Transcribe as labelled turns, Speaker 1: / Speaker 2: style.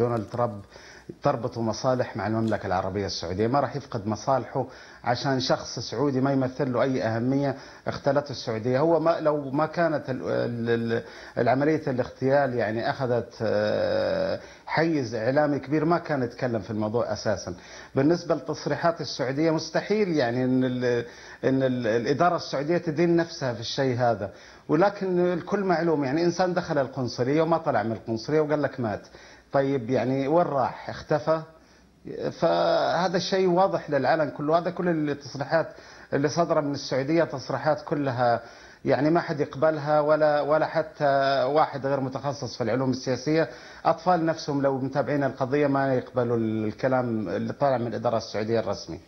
Speaker 1: دونالد ترامب تربطه مصالح مع المملكة العربية السعودية. ما راح يفقد مصالحه عشان شخص سعودي ما يمثل له أي أهمية اختلته السعودية. هو ما لو ما كانت ال- ال- العملية الاغتيال يعني أخذت آه، حيز إعلامي كبير ما كان يتكلم في الموضوع أساسا. بالنسبة لتصريحات السعودية مستحيل يعني أن, إن ال الإدارة السعودية تدين نفسها في الشيء هذا. ولكن الكل معلوم يعني إنسان دخل القنصلية وما طلع من القنصلية وقال لك مات. طيب يعني وين راح؟ اختفى. فهذا الشيء واضح للعلن كله. هذا كل التصريحات اللي صدر من السعودية تصريحات كلها يعني ما حد يقبلها ولا ولا حتى واحد غير متخصص في العلوم السياسية. أطفال نفسهم لو متابعين القضية ما يقبلوا الكلام اللي طالع من الإدارة السعودية الرسمي.